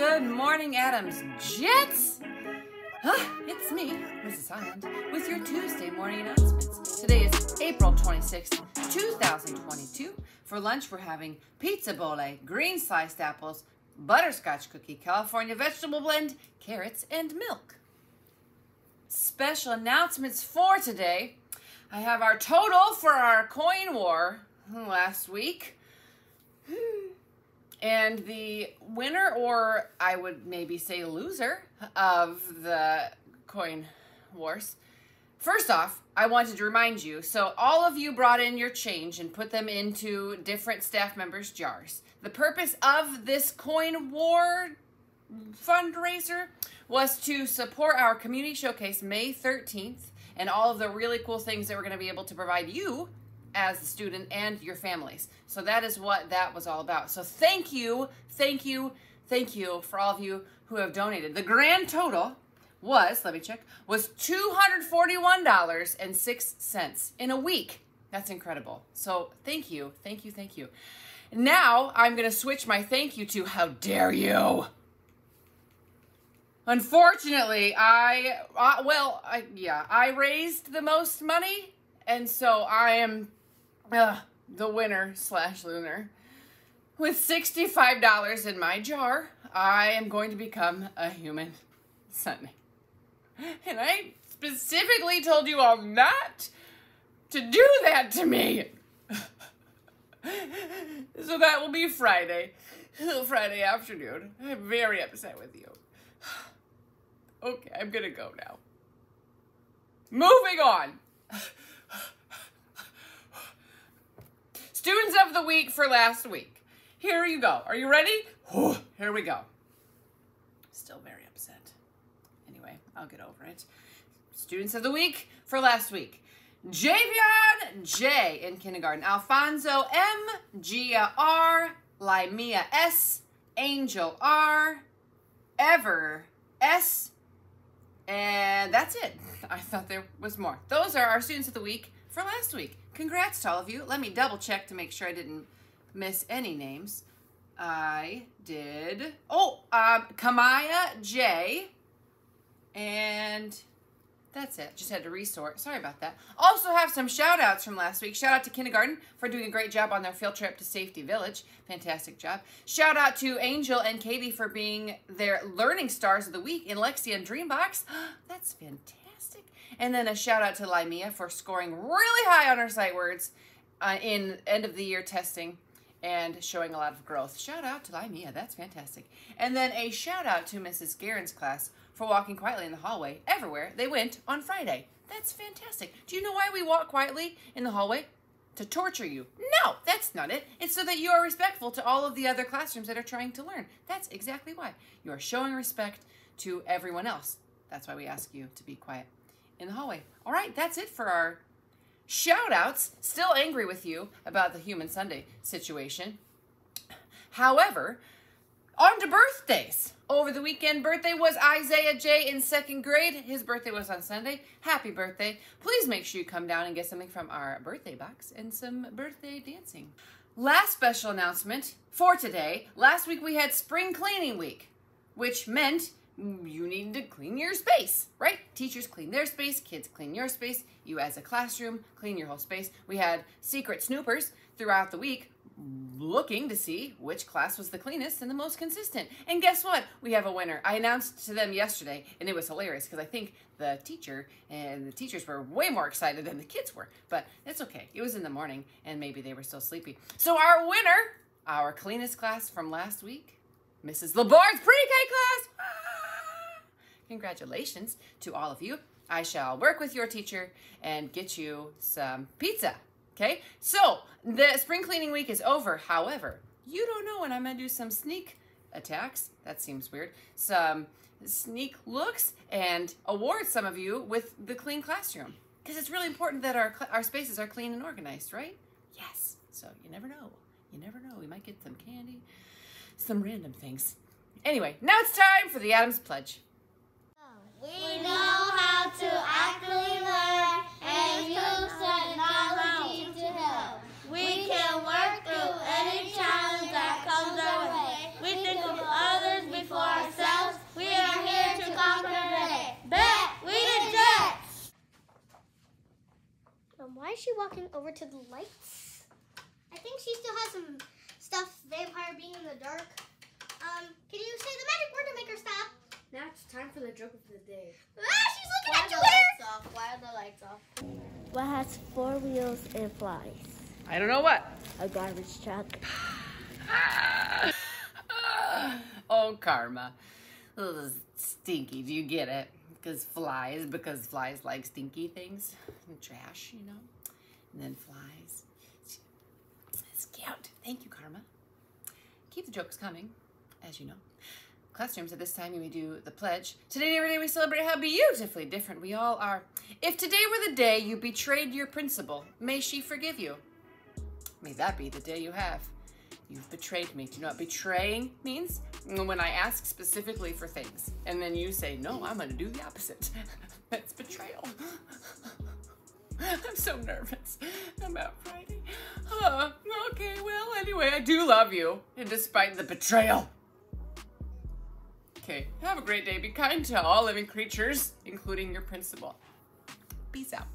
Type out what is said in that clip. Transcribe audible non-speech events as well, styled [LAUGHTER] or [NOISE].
Good morning, Adams Jets. Huh, it's me, Mrs. Highland, with your Tuesday morning announcements. Today is April 26th, 2022. For lunch, we're having pizza bolle, green sliced apples, butterscotch cookie, California vegetable blend, carrots, and milk. Special announcements for today. I have our total for our coin war last week. Hmm. And the winner, or I would maybe say loser, of the coin wars. First off, I wanted to remind you so, all of you brought in your change and put them into different staff members' jars. The purpose of this coin war fundraiser was to support our community showcase May 13th and all of the really cool things that we're going to be able to provide you as a student and your families. So that is what that was all about. So thank you, thank you, thank you for all of you who have donated. The grand total was, let me check, was $241.06 in a week. That's incredible. So thank you, thank you, thank you. Now I'm going to switch my thank you to how dare you. Unfortunately, I, uh, well, I, yeah, I raised the most money, and so I am uh, the winner slash lunar. With $65 in my jar, I am going to become a human sundae. And I specifically told you all not to do that to me. [LAUGHS] so that will be Friday. [LAUGHS] Friday afternoon. I'm very upset with you. [SIGHS] Okay, I'm gonna go now. Moving on. [LAUGHS] Students of the week for last week. Here you go. Are you ready? Here we go. Still very upset. Anyway, I'll get over it. Students of the week for last week. Javion J in kindergarten. Alfonso M. Gia R. Limea S. Angel R. Ever S. And that's it. [LAUGHS] I thought there was more. Those are our students of the week for last week. Congrats to all of you. Let me double check to make sure I didn't miss any names. I did. Oh, um, Kamaya J. And that's it. Just had to resort. Sorry about that. Also have some shout outs from last week. Shout out to kindergarten for doing a great job on their field trip to Safety Village. Fantastic job. Shout out to Angel and Katie for being their learning stars of the week in Lexia and Dreambox. [GASPS] That's fantastic. And then a shout out to Limea for scoring really high on her sight words uh, in end of the year testing and showing a lot of growth. Shout out to Limea. That's fantastic. And then a shout out to Mrs. Guerin's class for walking quietly in the hallway everywhere they went on Friday. That's fantastic. Do you know why we walk quietly in the hallway? To torture you. No, that's not it. It's so that you are respectful to all of the other classrooms that are trying to learn. That's exactly why. You are showing respect to everyone else. That's why we ask you to be quiet in the hallway. All right, that's it for our shout outs. Still angry with you about the Human Sundae situation. However, on to birthdays. Over the weekend, birthday was Isaiah J in second grade. His birthday was on Sunday. Happy birthday. Please make sure you come down and get something from our birthday box and some birthday dancing. Last special announcement for today. Last week we had spring cleaning week, which meant you need to clean your space, right? Teachers clean their space, kids clean your space, you as a classroom clean your whole space. We had secret snoopers throughout the week looking to see which class was the cleanest and the most consistent. And guess what? We have a winner. I announced to them yesterday, and it was hilarious because I think the teacher and the teachers were way more excited than the kids were. But it's okay. It was in the morning, and maybe they were still sleepy. So our winner, our cleanest class from last week, Mrs. Labard's pre-K class. Congratulations to all of you. I shall work with your teacher and get you some pizza. Okay, so the spring cleaning week is over. However, you don't know when I'm gonna do some sneak attacks. That seems weird. Some sneak looks and award some of you with the clean classroom because it's really important that our our spaces are clean and organized, right? Yes. So you never know. You never know. We might get some candy, some random things. Anyway, now it's time for the Adams Pledge. We know how to actively learn and use technology to help. We can work through any challenge that comes our way. We think of others before ourselves. We are here to conquer today. Bet we the Jets! And why is she walking over to the lights? I think she still has some stuff, vampire being in the dark. Um, can you say the magic word to make her stop? The joke of the day. Ah, she's looking Why at are you the there! lights off? Why are the lights off? What has four wheels and flies? I don't know what. A garbage truck. [SIGHS] [SIGHS] oh, karma. Ugh, stinky. Do you get it? Because flies, because flies like stinky things and trash, you know? And then flies. It's cute. Thank you, Karma. Keep the jokes coming, as you know. Classrooms, at this time, we do the pledge. Today every day we celebrate how beautifully different we all are. If today were the day you betrayed your principal, may she forgive you. May that be the day you have. You've betrayed me. Do you know what betraying means? When I ask specifically for things, and then you say, no, I'm to do the opposite. [LAUGHS] That's betrayal. [LAUGHS] I'm so nervous about Friday. Uh, okay, well, anyway, I do love you, and despite the betrayal. Okay, have a great day. Be kind to all living creatures, including your principal. Peace out.